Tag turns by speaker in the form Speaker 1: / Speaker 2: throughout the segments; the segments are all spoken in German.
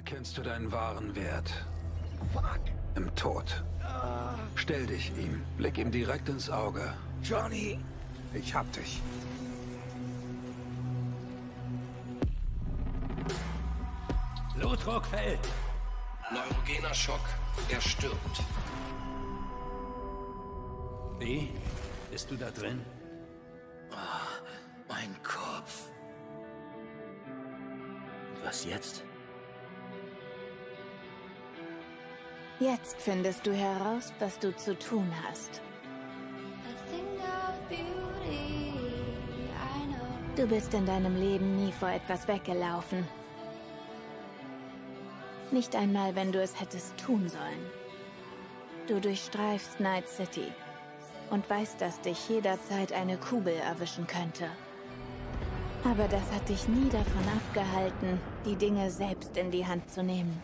Speaker 1: erkennst du deinen wahren Wert?
Speaker 2: Fuck.
Speaker 1: Im Tod. Stell dich ihm, blick ihm direkt ins Auge.
Speaker 2: Johnny, ich hab dich.
Speaker 3: Blutdruck fällt.
Speaker 4: Neurogener Schock. Er stirbt.
Speaker 3: Wie? Bist du da drin?
Speaker 4: Mein Kopf.
Speaker 3: Was jetzt?
Speaker 5: Jetzt findest du heraus, was du zu tun hast. Du bist in deinem Leben nie vor etwas weggelaufen. Nicht einmal, wenn du es hättest tun sollen. Du durchstreifst Night City und weißt, dass dich jederzeit eine Kugel erwischen könnte. Aber das hat dich nie davon abgehalten, die Dinge selbst in die Hand zu nehmen.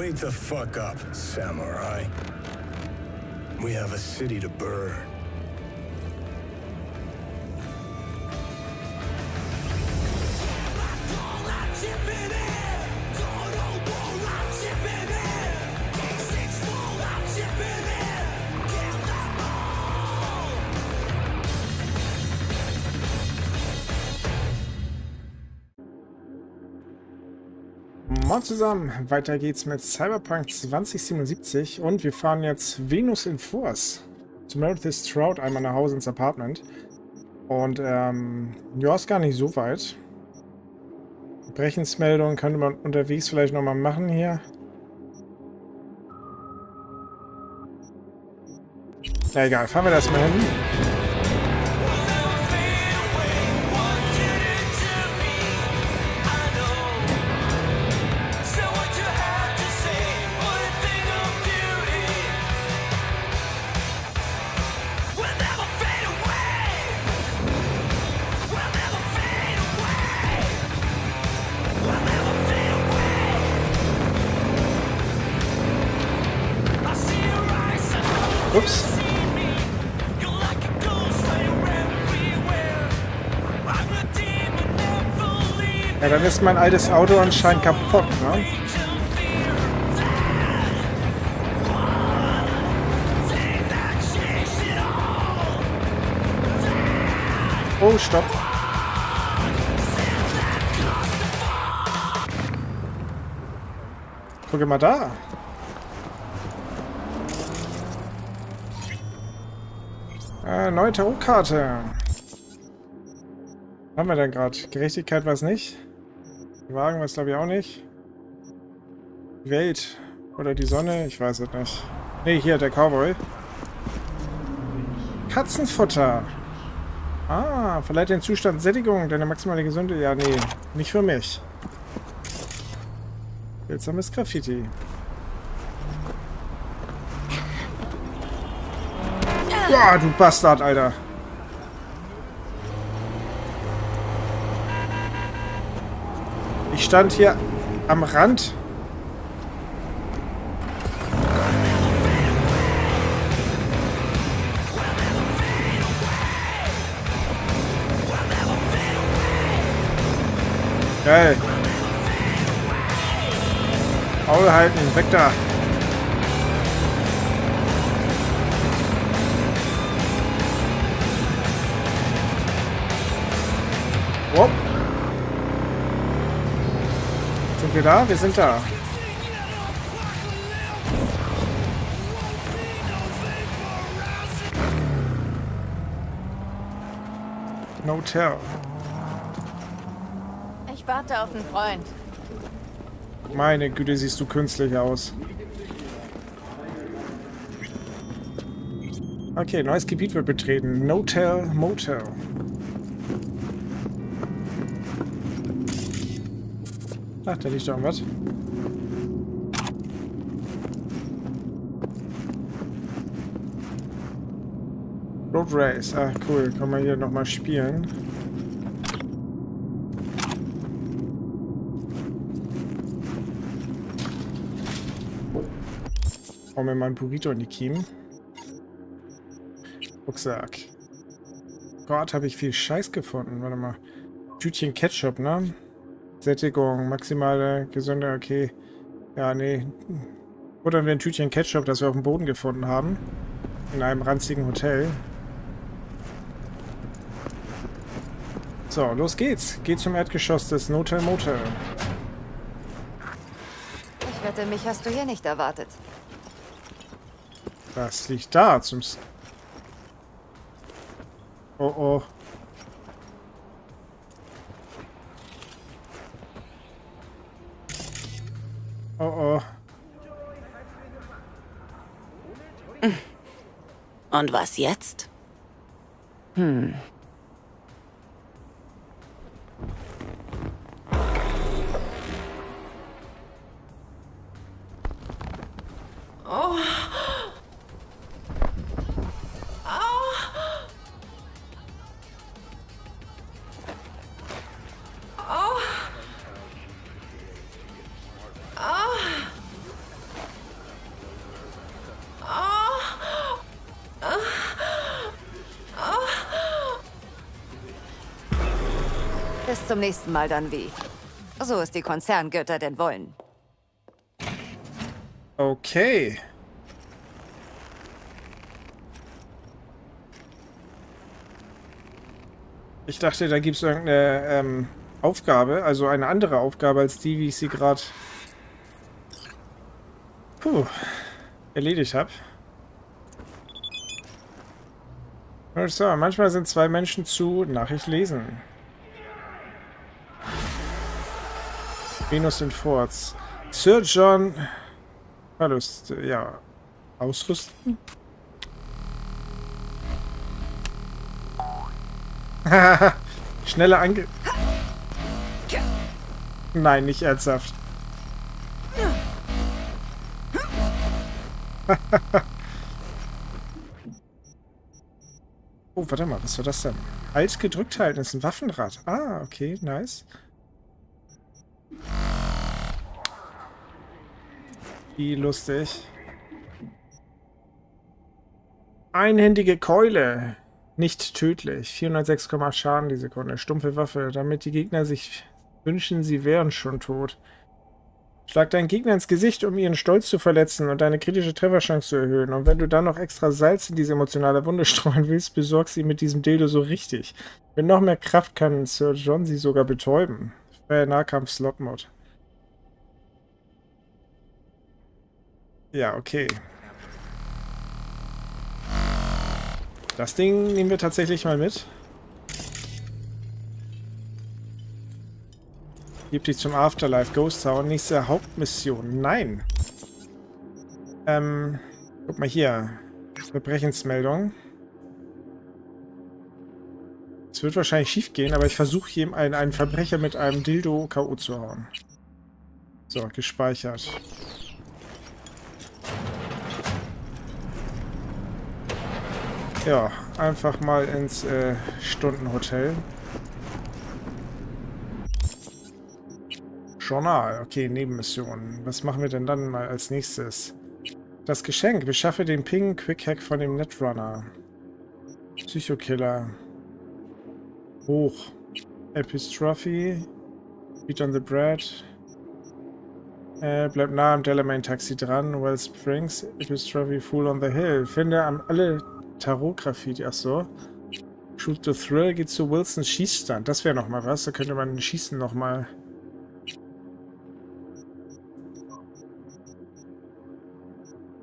Speaker 6: Wake the fuck up, samurai. We have a city to burn.
Speaker 7: Moin zusammen, weiter geht's mit Cyberpunk 2077 und wir fahren jetzt Venus in Force zu Meredith Stroud einmal nach Hause ins Apartment. Und ähm, ja, ist gar nicht so weit. Brechensmeldung könnte man unterwegs vielleicht nochmal machen hier. Ja, egal, fahren wir das mal hin. Ups. Ja, dann ist mein altes Auto anscheinend kaputt, ne? Oh, stopp. Guck mal da. Äh, neue Tarotkarte. Haben wir denn gerade? Gerechtigkeit war es nicht. Wagen war es glaube ich auch nicht. Die Welt. Oder die Sonne, ich weiß es nicht. Ne, hier, der Cowboy. Katzenfutter. Ah, verleiht den Zustand Sättigung, deine maximale Gesundheit. Ja, nee, nicht für mich. Seltsames Graffiti. Boah, du Bastard, Alter. Ich stand hier am Rand. Geil. Maul halten, weg da. Wop. Sind wir da? Wir sind da. No tell.
Speaker 5: Ich warte auf einen Freund.
Speaker 7: Meine Güte, siehst du künstlich aus. Okay, neues Gebiet wird betreten. No-Tell Motel. Ach, da liegt doch irgendwas. Road Race. Ach, cool. Kann man hier nochmal spielen. Hau mir mal ein Burrito in die Kiemen. Rucksack. Gott, habe ich viel Scheiß gefunden. Warte mal. Tütchen Ketchup, ne? Sättigung, maximale, gesunde, okay. Ja, nee. Oder wir ein Tütchen Ketchup, das wir auf dem Boden gefunden haben. In einem ranzigen Hotel. So, los geht's. Geht zum Erdgeschoss des Notel Motel.
Speaker 8: Ich wette, mich hast du hier nicht erwartet.
Speaker 7: Was liegt da zum... S oh oh. Oh oh.
Speaker 9: Und was jetzt? Hm.
Speaker 8: Bis zum nächsten Mal dann wie. So es die Konzerngötter denn wollen.
Speaker 7: Okay. Ich dachte, da gibt es irgendeine ähm, Aufgabe, also eine andere Aufgabe als die, wie ich sie gerade erledigt habe. So, manchmal sind zwei Menschen zu Nachricht lesen. Venus in Forts. Sir John Verlust, ja. Ausrüsten. Schnelle Ange... Nein, nicht ernsthaft. oh, warte mal, was war das denn? Alt gedrückt halten ist ein Waffenrad. Ah, okay, nice. Wie lustig. Einhändige Keule. Nicht tödlich. 406,8 Schaden die Sekunde. Stumpfe Waffe, damit die Gegner sich wünschen, sie wären schon tot. Schlag deinen Gegner ins Gesicht, um ihren Stolz zu verletzen und deine kritische Trefferchance zu erhöhen. Und wenn du dann noch extra Salz in diese emotionale Wunde streuen willst, besorg sie mit diesem Dildo so richtig. Mit noch mehr Kraft kann Sir John sie sogar betäuben. Freier Nahkampf Ja, okay. Das Ding nehmen wir tatsächlich mal mit. Gib dich zum Afterlife Ghost Town. Nächste Hauptmission. Nein. Ähm, guck mal hier. Verbrechensmeldung. Es wird wahrscheinlich schief gehen, aber ich versuche hier einen, einen Verbrecher mit einem Dildo K.O. zu hauen. So, gespeichert. Ja, einfach mal ins äh, Stundenhotel. Journal. Okay, Nebenmissionen. Was machen wir denn dann mal als nächstes? Das Geschenk. Beschaffe den Ping Quick Hack von dem Netrunner. Psychokiller. Hoch. Epistrophe. Beat on the Bread. Äh, bleib nah am Delamain Taxi dran. Well Springs. Epistrophe Fool on the Hill. Finde am alle Tarot-Graffiti, ach so. Shoot the Thrill geht zu Wilsons Schießstand. Das wäre nochmal was. Da könnte man Schießen nochmal...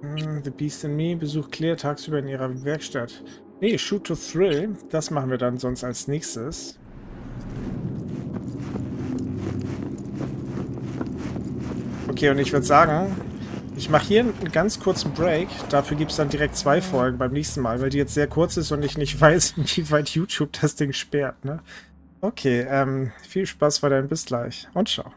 Speaker 7: Hm, the Beast in Me. Besucht Claire tagsüber in ihrer Werkstatt. Nee, Shoot to Thrill. Das machen wir dann sonst als nächstes. Okay, und ich würde sagen, ich mache hier einen ganz kurzen Break. Dafür gibt es dann direkt zwei Folgen beim nächsten Mal, weil die jetzt sehr kurz ist und ich nicht weiß, wie weit YouTube das Ding sperrt. Ne? Okay, ähm, viel Spaß weiterhin. Bis gleich und ciao.